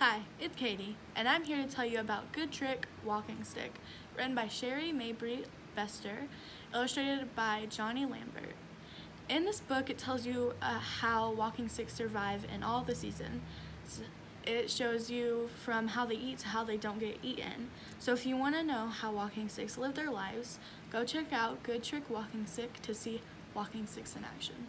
Hi, it's Katie, and I'm here to tell you about Good Trick Walking Stick, written by Sheri Mabry Bestor, illustrated by Jonny Lambert. In this book, it tells you uh, how walking sticks survive in all the seasons. It shows you from how they eat to how they don't get eaten. So if you want to know how walking sticks live their lives, go check out Good Trick Walking Stick to see walking sticks in action.